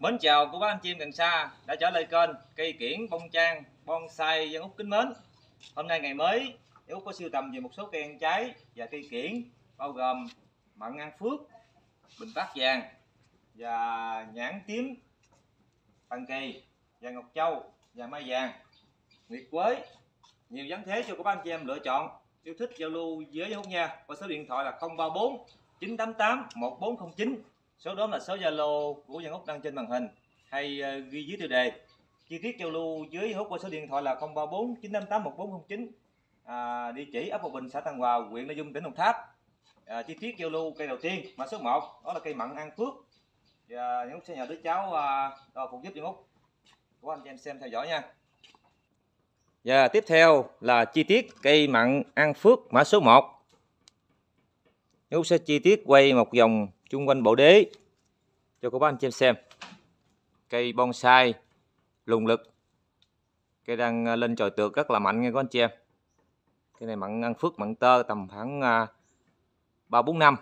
Mến chào cô bác anh chị em gần xa đã trở lại kênh cây kiển bông trang bonsai dân úc kính mến. Hôm nay ngày mới, úc có siêu tầm về một số cây ăn trái và cây kiển bao gồm mận an phước, bình bát vàng và nhãn tím, tần kỳ và ngọc châu và mai vàng, nguyệt quế. Nhiều dáng thế cho các bác anh chị em lựa chọn. Yêu thích giao lưu với dân úc nha. Qua số điện thoại là 034 988 1409 số đó là số zalo của dân úc đăng trên màn hình hay ờ, ghi dưới tiêu đề. Chi tiết giao lưu dưới hút qua số điện thoại là 034 958 1409 à, địa chỉ ấp Hòa Bình xã Tân Hòa huyện Lai Dung tỉnh Đồng Tháp. À, chi tiết giao lưu cây đầu tiên mã số 1 đó là cây mận an phước. Và dân úc sẽ nhờ đứa cháu à, đo phụ giúp dân úc. Của anh chị em xem theo dõi nha. Và tiếp theo là chi tiết cây mận an phước mã số 1 Úc sẽ chi tiết quay một vòng chung quanh bộ đế cho các bác anh chị em xem. Cây bonsai lùng lực. Cây đang à, lên trồi tược rất là mạnh nha các anh chị em. Cây này mặn ăn phước mặn tơ tầm khoảng à, ba bốn năm.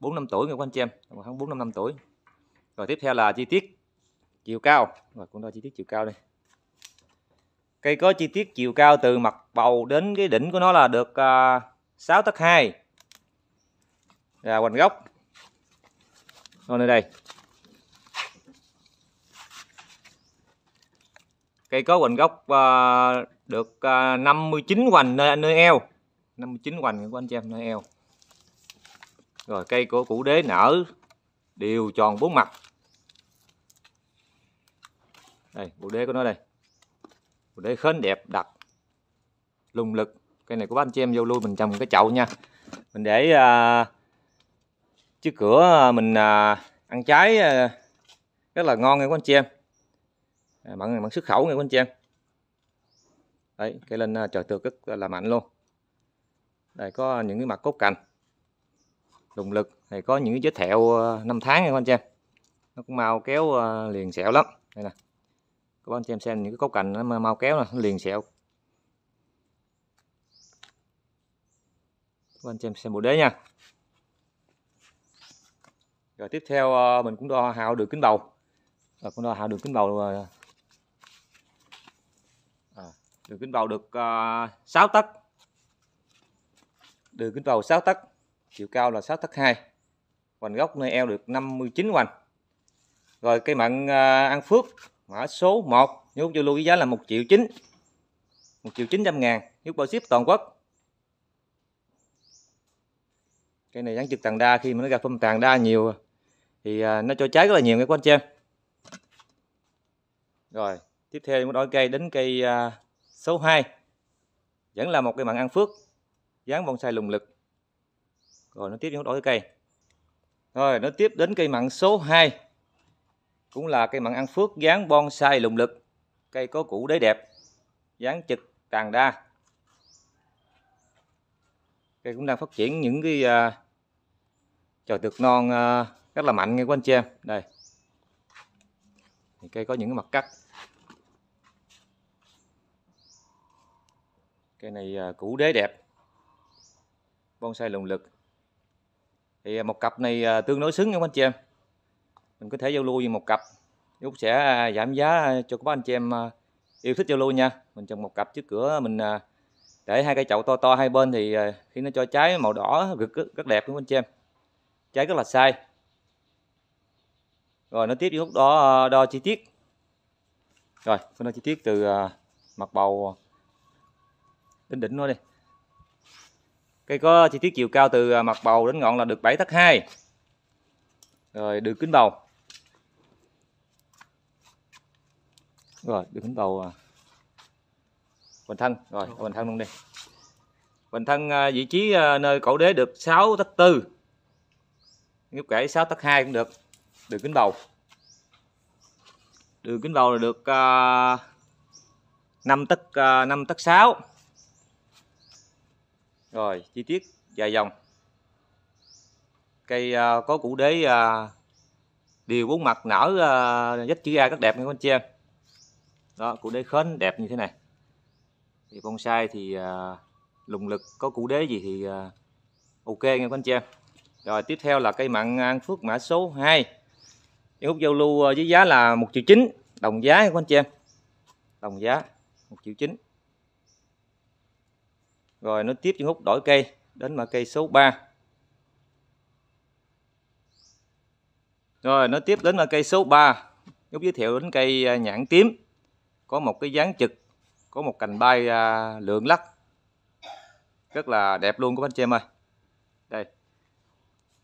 Bốn năm tuổi nha các anh chị em. Khoảng bốn năm năm tuổi. Rồi tiếp theo là chi tiết chiều cao. Rồi cũng đo chi tiết chiều cao đây. Cây có chi tiết chiều cao từ mặt bầu đến cái đỉnh của nó là được à, uh, 6 tấc 2 và hoành gốc ngon nơi đây. Cây có hoành gốc uh, à, được à, uh, 59 hoành nơi, nơi eo. 59 hoành của anh chị em nơi eo. Rồi cây của củ đế nở đều tròn bốn mặt. Đây bộ đế của nó đây. Bộ đế khến đẹp đặc lùng lực. Cây này của bác anh chị em vô lui mình trồng cái chậu nha. Mình để uh, chiếc cửa à, mình à, ăn trái à, rất là ngon nha các anh chị em. À, bằng bằng xuất khẩu nha các anh chị em. Đấy cây lên trời tược rất là mạnh luôn. Đây có những cái mặt cốt cành. Lùng lực này có những cái vết thẹo năm tháng nha các anh chị em. Nó cũng mau kéo liền sẹo lắm. Đây nè. Các anh chị em xem những cái cốt cành nó mau kéo nè nó liền sẹo. Các anh chị em xem bộ đế nha rồi tiếp theo ờ, mình cũng đo hào đường kính bầu. Rồi cũng đo hào đường kính bầu ờ, à, đường kính bầu được ờ, uh, 6 tấc. Đường kính bầu 6 tấc chiều cao là 6 tấc 2 hoành gốc nơi eo được 59 hoành. Rồi cây mận uh, ăn phước mã số 1 nhốt vô lưu với giá là 1 triệu 9 1 triệu 900 ngàn nhốt bao ship toàn quốc. Cây này gắn trực tàng đa khi mà nó gặp phong tàng đa nhiều thì à, nó cho trái rất là nhiều các anh chị em. Rồi tiếp theo đổi cây đến cây à, số 2 vẫn là một cây mặn ăn phước dáng bonsai lùng lực. Rồi nó tiếp những đổi cây. Rồi nó tiếp đến cây mặn số 2 cũng là cây mặn ăn phước dáng bonsai lùng lực. Cây có củ đế đẹp dáng trực tàn đa. Cây cũng đang phát triển những cái à, uh, chồi thực non uh, rất là mạnh nghe của anh chị em đây cây có những cái mặt cắt. Cây này à, củ đế đẹp. Bonsai lùng lực. Thì à, một cặp này à, tương đối xứng nha các anh chị em mình có thể giao lưu với một cặp. Út sẽ giảm giá cho các anh chị em yêu thích giao lưu nha. Mình trồng một cặp trước cửa mình để hai cây chậu to to hai bên thì khi nó cho trái màu đỏ rực, rất đẹp đúng không anh chị em trái rất là sai rồi nó tiếp đi hút đo đo chi tiết. Rồi phân đo chi tiết từ uh, mặt bầu đến đỉnh nó đi. Cây có chi tiết chiều cao từ uh, mặt bầu đến ngọn là được 7 tấc 2 rồi đường kính bầu. Rồi đường kính bầu hoành thân. Rồi hoành thân luôn đi. Hoành thân vị trí nơi cổ đế được 6 tấc tư. Nếu kể 6 tấc 2 cũng được đường kính bầu. Đường kính bầu là được à, uh, 5 tấc à, uh, 5 tấc 6 rồi chi tiết dài dòng. Cây uh, có củ đế uh, điều bốn mặt nở uh, dách chữ A rất đẹp nha anh chị em. Đó củ đế khến đẹp như thế này. Thì bonsai thì uh, lùng lực có củ đế gì thì uh, ok nha anh chị em. Rồi tiếp theo là cây mặn An Phước mã số 2 những hút giao lưu ờ, với giá là 1 triệu 9 đồng giá của anh chị em. Đồng giá 1 triệu 9 rồi nó tiếp những hút đổi cây, đến mã cây số 3 rồi nó tiếp đến là cây số 3 Nhúc giới thiệu đến cây ờ, nhãn tím. Có một cái dáng trực có một cành bay ờ, lượng lắc. Rất là đẹp luôn các anh chị em ơi. Đây.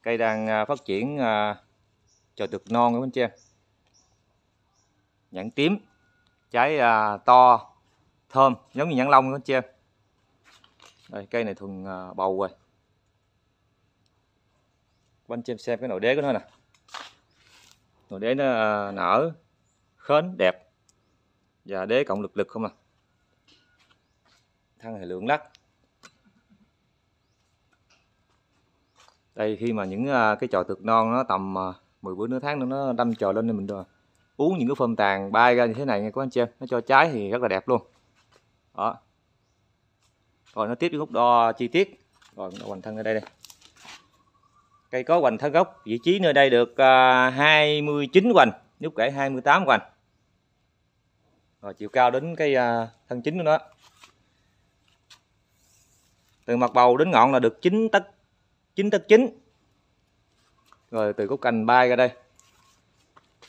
Cây đang phát triển cho được non các anh chị em nhãn tím trái à, to thơm giống như nhãn long các anh chị em đây cây này thuần à, bầu rồi. Các anh chị em xem cái nồi đế của nó nè. Nồi đế nó à, nở khến đẹp. Và đế cộng lực lực không à. Thân hệ lượng lắc. Đây khi mà những à, cái trò thực non nó tầm 10 bữa nửa tháng nữa nó đâm trời lên thì mình rồi uống những cái phơm tàn bay ra như thế này nha các anh chị em nó cho trái thì rất là đẹp luôn. Đó. Rồi nó tiếp với gốc đo chi tiết. Rồi nó hoành thân ở đây đây. Cây có hoành thân gốc, vị trí nơi đây được à, 29 hoành, nếu kể 28 hoành. Rồi chiều cao đến cái à, thân chính của nó. Từ mặt bầu đến ngọn là được 9 tấc 9 tấc 9 rồi từ gốc cành bay ra đây.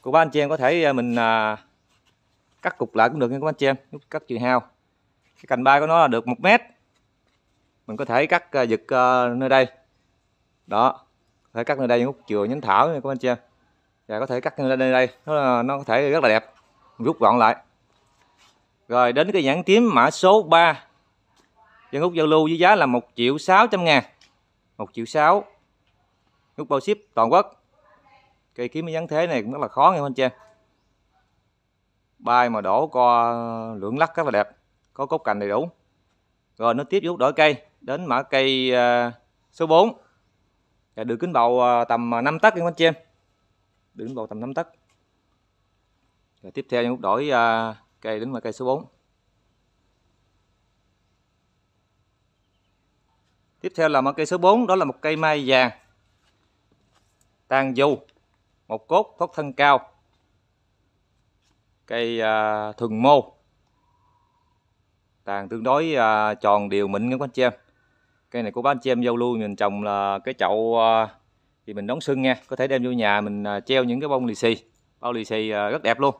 Cô bác anh chị em có thể à, mình à, cắt cục lại cũng được nha các anh chị em. Lúc cắt chiều hao. Cái cành bay của nó là được một mét. Mình có thể cắt à, giật à, nơi đây. Đó có thể cắt nơi đây khúc chừa nhánh thảo nha các anh chị em. Và có thể cắt nơi đây đây, nó nó có thể rất là đẹp. Rút gọn lại. Rồi đến cái nhãn tím mã số 3 Dân út giao lưu với giá là 1 triệu 600 ngàn. 1 triệu 6 nút bao ship, toàn quốc. Cây kiếm cái dáng thế này cũng rất là khó nha anh chị em Bay mà đổ co lượng lắc rất là đẹp, Có cốt cành đầy đủ. Rồi nó tiếp với đổi cây, Đến mã cây ờ, số 4 và Đường ờ, kính bầu tầm 5 tấc nha anh chị em Đường kính bầu tầm 5 tấc. Rồi tiếp theo Úc đổi ờ, cây đến mã cây số 4 Tiếp theo là một cây số 4 đó là một cây mai vàng tan du một cốt thoát thân cao. Cây à, thường mô. Tàn tương đối à, tròn đều mịn các anh chị em. Cây này của bác anh chị em giao lưu mình trồng là cái chậu à, thì mình đóng sưng nha. Có thể đem vô nhà mình à, treo những cái bông lì xì. Bao lì xì à, rất đẹp luôn.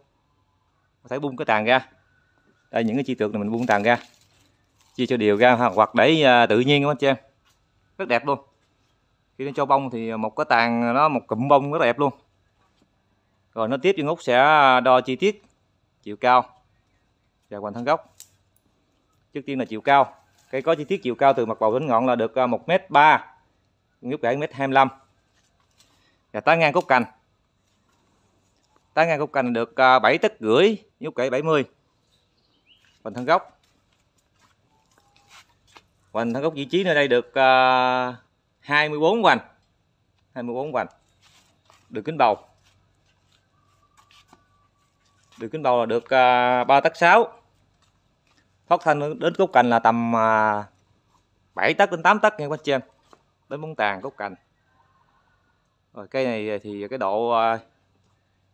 Có thể bung cái tàn ra. Đây những cái chi tượng này mình bung tàn ra. Chia cho đều ra hoặc để à, tự nhiên các anh chị em. Rất đẹp luôn khi nó cho bông thì một cái tàn nó một cụm bông rất là đẹp luôn. Rồi nó tiếp trên út sẽ đo chi tiết chiều cao và hoành thân gốc trước tiên là chiều cao. Cây có chi tiết chiều cao từ mặt bầu đến ngọn là được à, một m ba, ngút gãy 1 m 25 và tá ngang cốt cành. Tá ngang cốt cành được à, 7 tấc rưỡi, ngút gãy 70 hoành thân gốc hoành thân gốc vị trí nơi đây được à, 24 vành 24 vành được kính bầu. Được kính bầu là được à, uh, 3 tấc 6 thoát thanh đến cốt cành là tầm à, uh, 7 tấc đến 8 tấc nha các chị em đến bóng tàn cốt cành. Rồi cây này thì cái độ uh,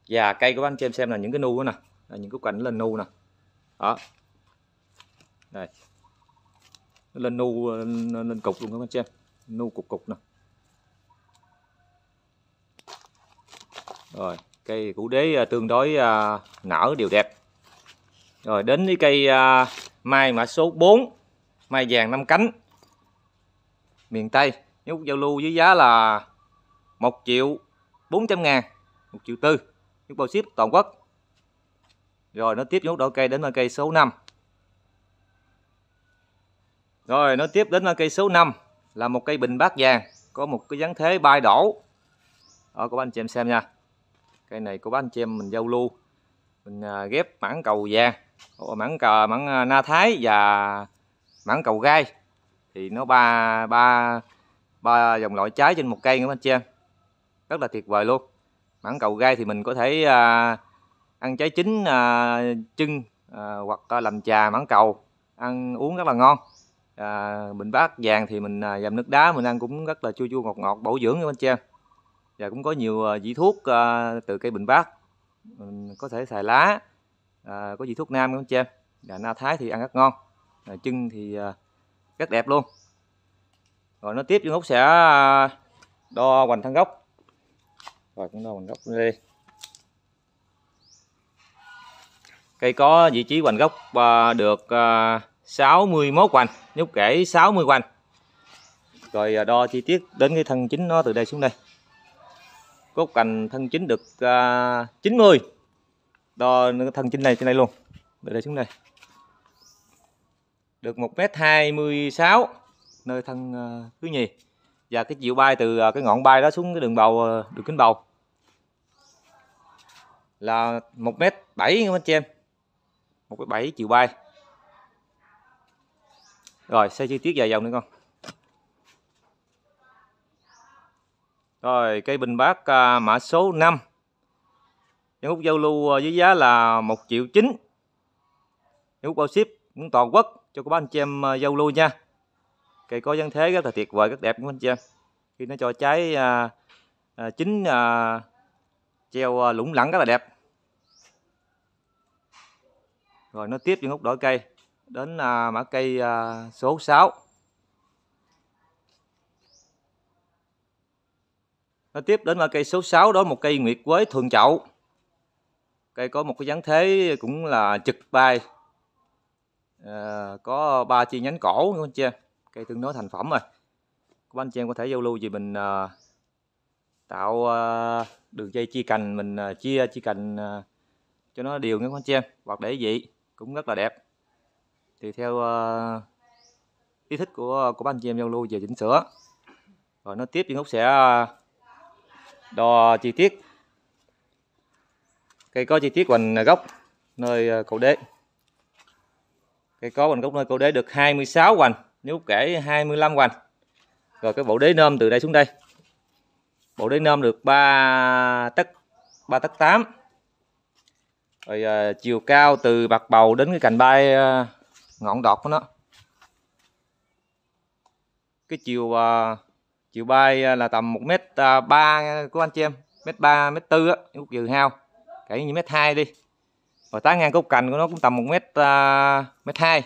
già cây của anh chị em xem là những cái nu đó nè. Là những cái cành lên nu nè. Đó. Đây. Nó lên nu lên, lên cục luôn các anh chị em nu cục cục nè. Rồi cây củ đế à, tương đối à, nở đều đẹp. Rồi đến với cây à, mai mã số 4 mai vàng năm cánh. Miền Tây nhúc giao lưu với giá là 1 triệu 400 ngàn 1 triệu tư nhúc bao ship toàn quốc. Rồi nó tiếp nhúc đổi cây đến cây số 5 rồi nó tiếp đến cây số 5 là một cây bình bát vàng có một cái dáng thế bay đổ. Đó các anh chị em xem nha. Cây này của bác anh chị em mình giao lưu. Mình à, ghép mảng cầu vàng, mảng cờ mảng à, na thái và mảng cầu gai thì nó ba ba ba dòng loại trái trên một cây các anh chị em. Rất là tuyệt vời luôn. Mảng cầu gai thì mình có thể à, ăn trái chín à, trưng à, hoặc à, làm trà mảng cầu ăn uống rất là ngon à, bình bát vàng thì mình à, dầm nước đá mình ăn cũng rất là chua chua ngọt ngọt bổ dưỡng các anh chị em và cũng có nhiều à, vị thuốc à, từ cây bình bát mình có thể xài lá à, có vị thuốc nam các anh chị em và na thái thì ăn rất ngon. À, chân thì à, rất đẹp luôn. Rồi nó tiếp chúng út sẽ à, đo hoành thân gốc. Rồi cũng đo hoành gốc đi. Cây có vị trí hoành gốc à, được à, 61 hoành. Nhúc kể 60 hoành. Rồi à, đo chi tiết đến cái thân chính nó từ đây xuống đây. Cốt cành thân chính được à, uh, 90 đo thân chính này trên đây luôn. Từ đây xuống đây. Được 1m26 nơi thân uh, thứ nhì. Và cái chiều bay từ uh, cái ngọn bay đó xuống cái đường bầu uh, đường kính bầu. Là 1m7 các anh chị em. 1m7 chiều bay rồi xe chi tiết dài dòng nữa con. Rồi cây bình bát à, mã số 5 Nhân hút giao lưu à, với giá là 1 triệu 9 Nhân hút bao ship cũng toàn quốc cho các anh chị em à, giao lưu nha. Cây có dáng thế rất là tuyệt vời rất đẹp của anh chị em? Khi nó cho trái à, à, chín à, treo à, lủng lẳng rất là đẹp. Rồi nó tiếp những hút đổi cây đến à, mã cây à, số 6 nó tiếp đến mã cây số 6 đó một cây nguyệt quế thường chậu. Cây có một cái dáng thế cũng là trực bay. À, có ba chi nhánh cổ đúng anh chị em. Cây tương đối thành phẩm rồi. Các anh chị em có thể giao lưu gì mình uh, tạo uh, đường dây chia cành mình uh, chia chia cành uh, cho nó đều nha các anh chị em. Hoặc để vậy cũng rất là đẹp thì theo uh, ý thích của của anh chị em giao lưu về chỉnh sửa rồi nó tiếp những út sẽ ờ, đo chi tiết. Cây có chi tiết quanh gốc nơi ờ, cầu đế. Cây có quanh gốc nơi cầu đế được 26 hoành nếu kể 25 hoành. Rồi cái bộ đế nôm từ đây xuống đây. Bộ đế nôm được 3 tấc 3 tấc 8 rồi à, chiều cao từ bạc bầu đến cái cành bay à, ngọn đọt của nó. Cái chiều à, chiều bay à, là tầm một mét à, ba của anh chị em mét ba mét tư á cúc dừ hao kể như mét hai đi. Và tán ngang cúc cành của nó cũng tầm một mét à, mét hai.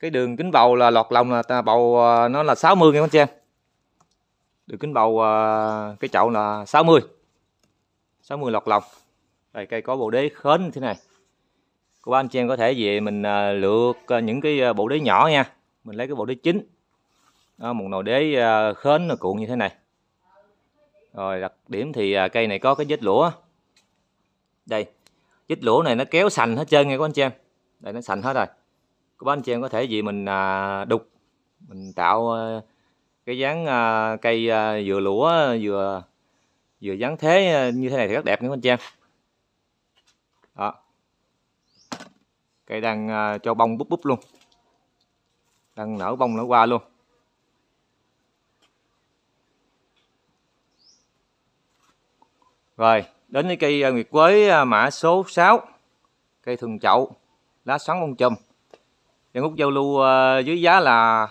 Cái đường kính bầu là lọt lòng là bầu nó là 60 nha anh chị em. Đường kính bầu cái chậu là 60 60 lọt lòng đây cây có bộ đế khến như thế này. Cô bác anh chị em có thể về mình à, lựa à, những cái à, bộ đế nhỏ nha. Mình lấy cái bộ đế chính đó, một nồi đế à, khến nó cuộn như thế này. Rồi đặc điểm thì cây này có cái vết lũa. Đây vết lũa này nó kéo sành hết trơn nha các anh chị em. Đây nó sành hết rồi. Các bác anh chị em có thể gì mình đục. Mình tạo cái dáng cây vừa lũa vừa vừa dáng thế như thế này thì rất đẹp nha anh chị em đó. Cây đang à, cho bông búp búp luôn. Đang nở bông nở qua luôn. Rồi, đến cái cây à, nguyệt quế à, mã số 6 cây thường chậu, lá xoắn bông chùm. Dân Úc giao lưu dưới giá là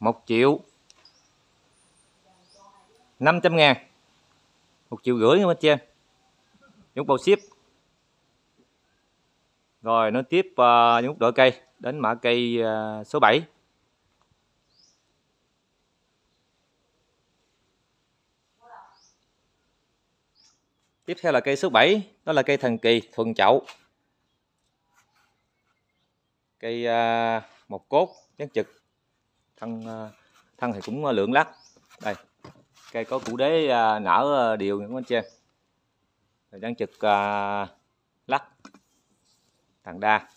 1 triệu 500 ngàn. 1 triệu rưỡi nha anh chị em. Dũng bao ship. Rồi nó tiếp ờ, uh, Dân đổi cây. Đến mã cây uh, số 7 Tiếp theo là cây số 7 Đó là cây thần kỳ thuần chậu. Cây ờ, uh, một cốt chán trực thân uh, thân thì cũng lượng lắc. Đây cây có củ đế uh, nở đều những anh chị em rồi chán trực lắc thằng đa.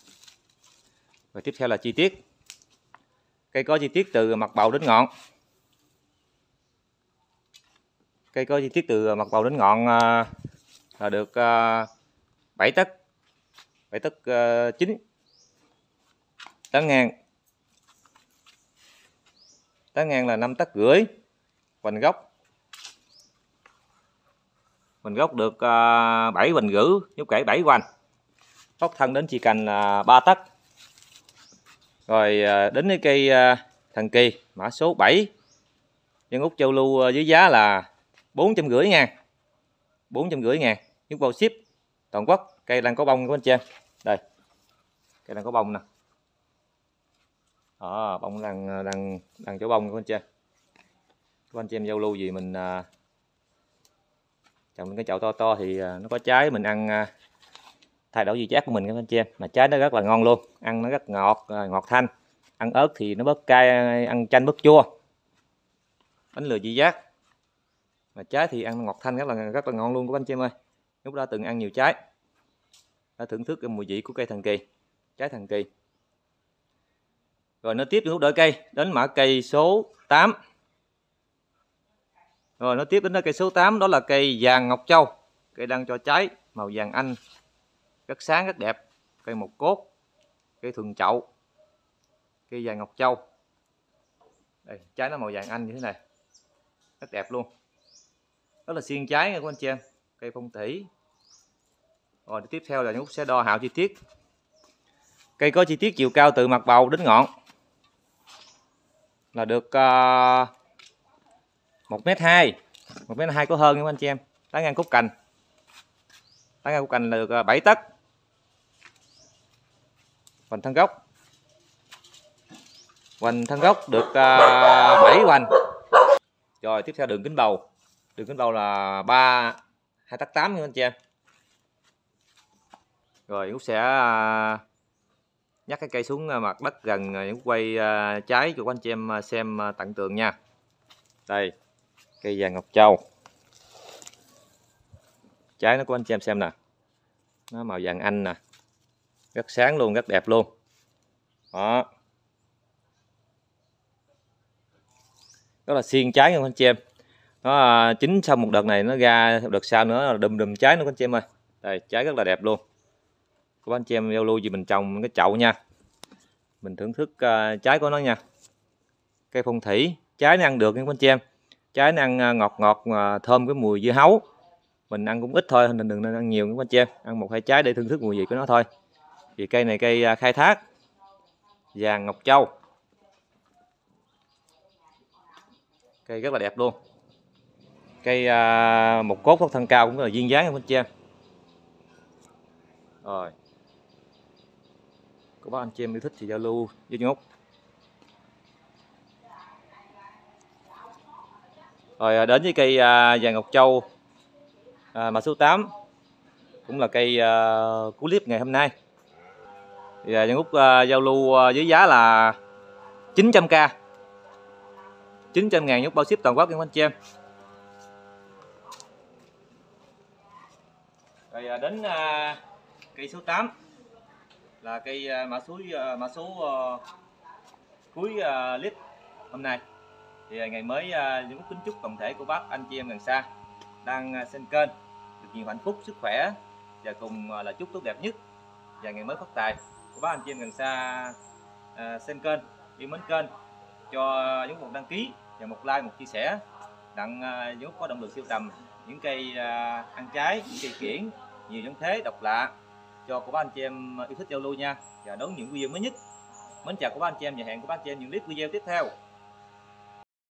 Và tiếp theo là chi tiết. Cây có chi tiết từ mặt bầu đến ngọn. Cây có chi tiết từ mặt bầu đến ngọn à, là được à, 7 tấc. 7 tấc à, 9 tán ngang. Tán ngang là 5 tấc rưỡi. Vành gốc. Vành gốc được 7 vành rưỡi nhúc kể 7 vành góc thân đến chỉ cành là 3 tấc. Rồi ờ, đến cái cây ờ, thần kỳ, mã số 7 nhân út châu lưu ờ, với giá là bốn trăm rưỡi ngàn. Bốn trăm rưỡi ngàn. Nhúc vào ship, toàn quốc. Cây đang có bông của anh chị em đây. Cây đang có bông nè. Đó, bông đang đang đang chỗ bông của anh chị em của anh chị em giao lưu gì mình trồng cái chậu to to thì nó có trái mình ăn thay đổi vị giác của mình các anh chị em. Mà trái nó rất là ngon luôn, ăn nó rất ngọt à, ngọt thanh. Ăn ớt thì nó bớt cay, ăn chanh bớt chua. Bánh lừa vị giác. Mà trái thì ăn ngọt thanh rất là rất là ngon luôn các anh chị em ơi. Lúc đó từng ăn nhiều trái. Đã thưởng thức cái mùi vị của cây thần kỳ, trái thần kỳ. Rồi nó tiếp lúc đợi cây, đến mã cây số 8 rồi nó tiếp đến cây số 8 đó là cây vàng ngọc châu. Cây đang cho trái, màu vàng anh rất sáng, rất đẹp. Cây một cốt, cây thường chậu, cây vàng ngọc châu. Đây, trái nó màu vàng anh như thế này. Rất đẹp luôn. Đó là xiên trái nha các anh chị em. Cây phong thủy. Rồi, tiếp theo là nhúc sẽ đo hạo chi tiết. Cây có chi tiết chiều cao từ mặt bầu đến ngọn. Là được à, một mét hai. Một mét hai có hơn các anh chị em. Tán ngang cốt cành. Tán ngang cốt cành là được à, 7 tấc vành thân gốc. Vành thân gốc được à, uh, 7 vành rồi tiếp theo đường kính bầu. Đường kính bầu là 3 2 tắc 8 nha anh chị em. Rồi cũng sẽ uh, nhắc cái cây xuống à, mặt đất gần những quay uh, trái cho anh chị em xem uh, tận tường nha. Đây cây vàng ngọc châu. Trái nó của anh chị em xem nè. Nó màu vàng anh nè rất sáng luôn rất đẹp luôn. Đó. Đó là xiên trái nha anh chị em. Nó à, chín xong một đợt này nó ra đợt sau nữa là đùm đùm trái nữa anh chị em ơi. Đây trái rất là đẹp luôn. Các anh chị em giao lưu gì mình trồng cái chậu nha. Mình thưởng thức uh, trái của nó nha. Cây phong thủy trái nó ăn được nha anh chị em. Trái nó ăn à, ngọt ngọt thơm cái mùi dưa hấu. Mình ăn cũng ít thôi nên đừng nên ăn nhiều các anh chị em. Ăn một hai trái để thưởng thức mùi vị của nó thôi thì cây này cây à, khai thác. Vàng ngọc châu. Cây rất là đẹp luôn. Cây à, một cốt phát thân cao cũng là duyên dáng không anh chị em rồi. Có bác anh chị em yêu thích thì giao lưu với Úc rồi à, đến với cây à, vàng ngọc châu à, mã số 8 cũng là cây à, cú clip ngày hôm nay. Dạ, và Nhân Úc uh, giao lưu uh, với giá là 900k 900 ngàn nhúc bao ship toàn quốc các anh chị em. Rồi uh, đến uh, cây số 8 là cây uh, mã số uh, mã số uh, cuối uh, clip hôm nay. Thì uh, ngày mới những kính chúc tổng thể của bác anh chị em gần xa đang xem kênh. Được nhiều hạnh phúc sức khỏe và cùng là chúc tốt đẹp nhất. Và ngày mới phát tài của bác anh chị em gần xa à, xem kênh yêu mến kênh cho nhấn một đăng ký và một like một chia sẻ đặng à, giúp có động lực siêu tầm những cây à, ăn trái những cây kiển nhiều giống thế độc lạ cho của bác anh chị em yêu thích giao lưu nha. Và đón những video mới nhất. Mến chào của bác anh chị em và hẹn của bác anh chị em những clip video tiếp theo.